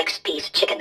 six-piece chicken